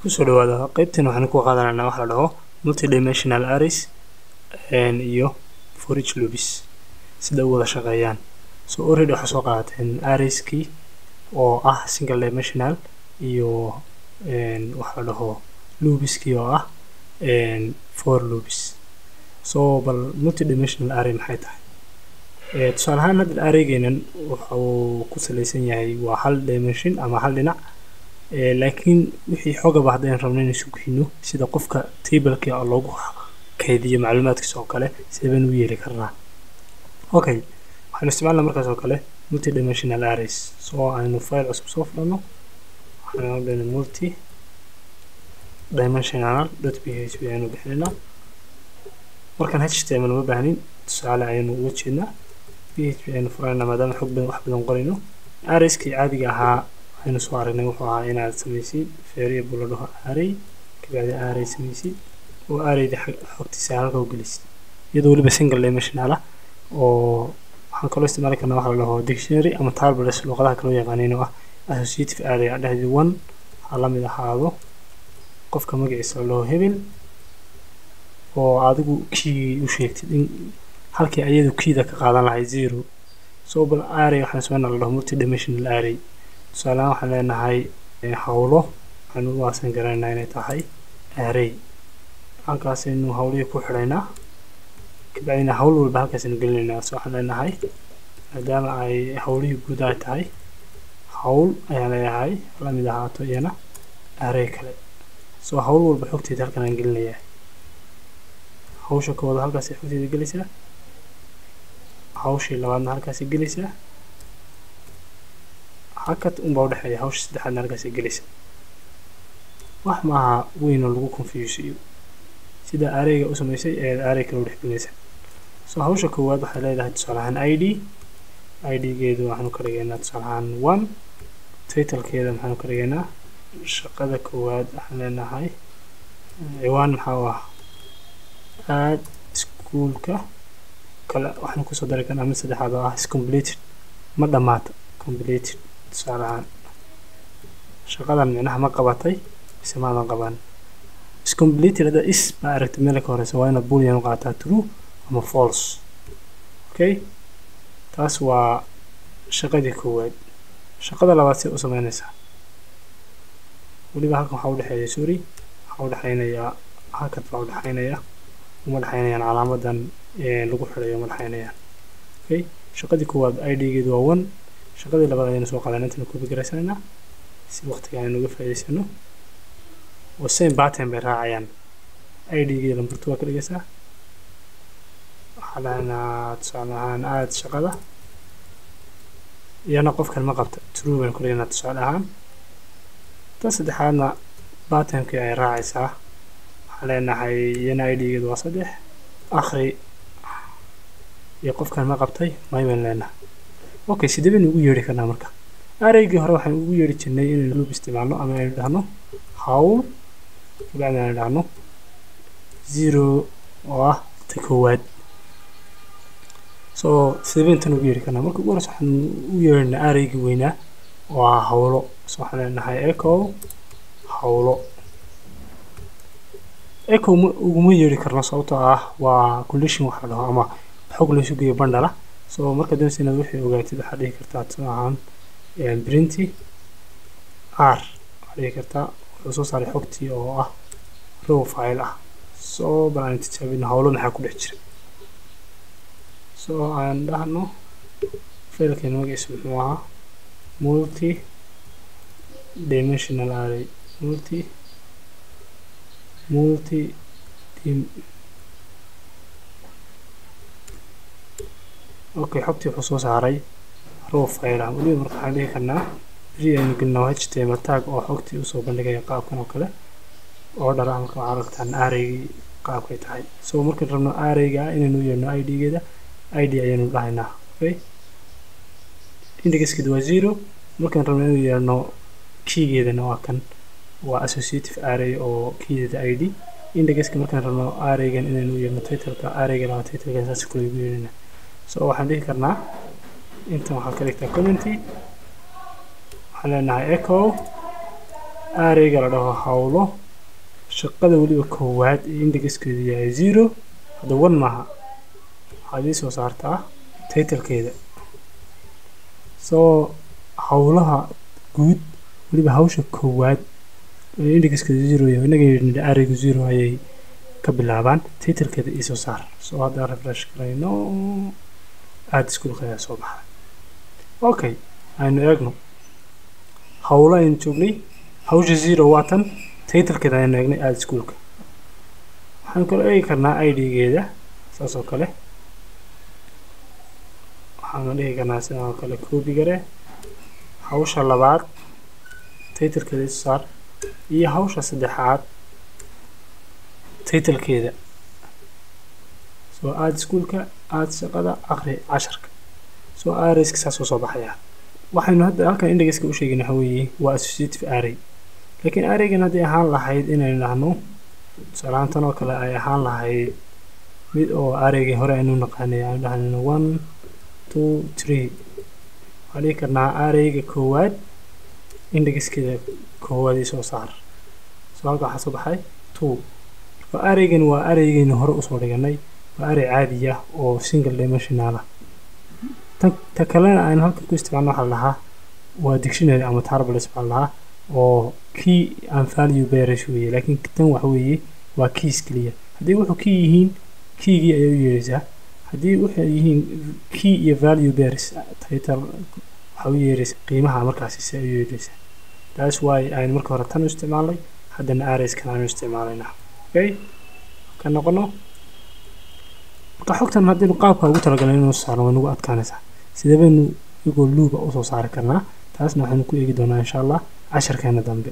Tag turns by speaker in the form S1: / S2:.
S1: ku soo dhawaada. Qaybtan waxaan ku qaadanaynaa waxa la dhaho multidimensional arrays iyo for each loops sida u wada shaqeeyaan. So already waxaa soo qaadateen arrayskii oo ah single dimensional iyo waxa la dhaho loopskii oo ah for loops so bal multidimensional array maxay tahay? Tusaale ahaan hadda arraygeenan wuxuu ku salaysan yahay waa hal dimension ama hal dhinac laakiin wixii xogaba haddaynu rabno inaynu sugino sida qofka tableka loogu kaydiyo macluumaadkiisa oo kale sidee baynu u yeeli karnaa. Okay waxaynu isticmaalnaa markaas oo kale multidimensional arrays so aynu file cusub soo furano waxaan odhana multi dimensional dot php aynu bixinaynaa markaan html uma baahnin tusaale ayaynu uga jeednaa php aynu furaynaa maadaama xog badan wax badan qorayno. Arrayskii caadiga ahaa aynu soo aragnay wuxuu ahaa inaad samaysid variable la dhaho array kabacdi array samaysid oo arrayda xogtiisa halka gelisid iyadoo weliba single dimensional ah oo waxaan kaloo isticmaali karnaa waxa la dhaho dictionary ama tables luqadaha kaloo yaqaaniin oo ah associative array dhexdii one ha la mid ahaado qofka magaciisa la dhaho hebel oo adigu kii u sheegtid in halkii ayadu kiida ka qaadan lahay zero. So bal array waxaan sameynaa la dhaho multidimensional array tusaalehaan waxaan leenahay howlo waxaan u waasan garanaynaa inay tahay array halkaasaynu howlihii ku xidhaynaa kabacdina howl walba halkaasaynu gelinaynaa so waxaan leenahay maadaama ay howlihii guud ay tahay howl ayaan leeyahay la mid ahaato iyana array kale. So howl walba xogteeda halkan aan gelinayaa hawsha koowaad halkaasay xogteeda gelaysaa hawshii labaadna halkaasay gelaysaa hakad unbaa udhexeeya hawsha saddexaadna halkaasay gelaysaa wax maaha weynoo lagu confusiyo sida arrayga u samaysay ayaad array kale u dhex gelaysaa so hawsha koowaad waxay leedahay tusaale ahaan i d. I d-geedu waxaanu ka dhigaynaa tusaale ahaan one. Titlekeeda maxaanu ka dhigaynaa shaqada koowaad waxaan leenahay ciwaan maxaa u ah aad iskuulka kale waxaan ku soo dari karnaa mid saddexaad oo ah is completed. Ma dhammaata completed tusaale ahaan shaqadan micnaha ma qabatay mise maadan qaban is completed hadda is baa aragtay meel ka horeysa waa inaad boolean u qaataa true ama false? Okay? Taas waa shaqadii koowaad. Shaqada labaad see u sameynaysaa weliba halkan waxaa udhexeeya sorry waxaa udhexeynayaa halkan baa udhexeynaya uma dhexeynayaan calaamadan lagu xidhayo uma dhexeynayaan. Okay? Shaqadii koowaad i d-geedu waa one shaqadii labaad ayaynu soo qaadan intaynu copy garaysanaynaa si waqtiga aynu uga faa'iidaysano oo same pattern bay raacayaan i d-geeda number two waa ka dhigaysaa waxaa dhahaynaa tusaale ahaan aad shaqada iyana qofkan ma qabta true baynu ku dhigaynaa tusaale ahaan tan saddexaadna patternki ay raacaysaa waxaan leenahay iyana i d-geedu waa saddex akhri iyo qofkan ma qabtay may baynu leenahay okay sidee baynu ugu yeedhi karnaa marka? Araygii hore waxaan ugu yeedhi jirnay inaynu loop isticmaalno ama aynu dhahno hawl. Kabacdi aynu dhahno zero oo ah ta koowaad. So sidee baynu tan ugu yeedhi karnaa? Marka ugu horeysa waxaan u yeedhinaa araygii weynaa oo ah hawlo. So waxaan leenahay echo hawlo. Echo uguma yeedhi karno sababtoo ah waa condition waxa la dhaho ama xog laysu geeyo bandhala so marka doonaysa inaad wixii ogaatid waxaad dhihi kartaa ahaan printy r. Waxaad dhihi kartaa wuxuu soo saaray xogtii oo ah row file ah. So bal aan tijaabino howlo maxaa ku dhex jira. So aan dhahno failkeena magaciisa muxuu ahaa multi dimensional array. Multi multi dim okay xogtii wuxuu soo saaray row file ah. Weliba marka waxaan dhihi karnaa beri aynu gelina html tag oo xogtii u soo bandhigaya qaabkan oo kale oo dhala marka waxaa aragtaan araygii qaabkay tahay. So markaan rabno arayga inaynu yeelno i d-geeda i d ayaynu dhahaynaa okay? Indexkeeda waa zero. Markaan rabno inuu yeelno keygeedana waa kan waa associative array oo keygeeda i d. Indexka markaan rabno arraygan inaynu yeelno titleka arrayga laba titleka saas kule ugu yeelina so waxaan dhihi karnaa intan waxaad ka dhigtaa commenty waxaan leenahay echo. Arrayga la dhaho hawlo. Shaqada weliba koowaad ee indexkeedu yahay zero. Hadda one maaha. Waxaad ii soo saartaa titlekeeda. Soo hawlaha guud weliba hawsha koowaad ee indexkeedu zero yahay inaga yidhi arraygu zero ayay ka bilaabaan. Titlekeeda ii soo saar. Soo haddaan refresh garayno aada iskuulka ayaa soo baxday. Okay aynu eegno. Hawlo aynu joognay hawsha zero waa tan titlekeeda aynu eegnay aada iskuulka waxaan kaloo eegi karnaa idgeeda saas oo kale. Waxaan dhihi karnaa sidoo kale copy gare. Hawsha labaad titlekeeda isu saar. Iyo hawsha saddexaad titlekeeda. Soo aada iskuulka aada shaqada aqri casharka. Soo arrayska saas oo soo baxaya. Waxaynu hadda halkan indexka u sheegayna waxa weeye waa associative array. Laakiin arraygan haddii ahaan lahayd inaynu dhahno tusaalaantan oo kale ay ahaan lahayd mid oo arraygii hore aynu naqaanay aanu dhahnayno one two three. Waxaan dhihi karnaa arrayga koowaad indexkeeda koowaadii soo saar. Soo halka waxaa soo baxay two. Marka arraygan waa arraygaynu hore u soo dhiganay waa array caadi ah oo single dimensional ah. Ta kalena aynu halkan ku isticmaalno waxaa la dhahaa waa dictionary ama tables baa la oo key and value bearish weeye. Laakiin tan waxa weeye waa keys keliya. Haddii wuxuu key yihiin keygii ayay u yeeraysaa. Haddii waxay yihiin key iyo value bearish title waxa u yeeraysaa qiimaha markaasi si ay u yeeraysaa. Taas waay aynu marka hore tan u isticmaalnay haddana arrayskan aynu isticmaalaynaa okay? Ka noqono marka xogtan haddaynu qaabka ugu talagalay inuu saarno way nagu adkaanaysaa sidee baynu iyagoo luuba u soo saari karnaa? Taasna waxaynu ku eegi doonaa insha allah casharkeena dambe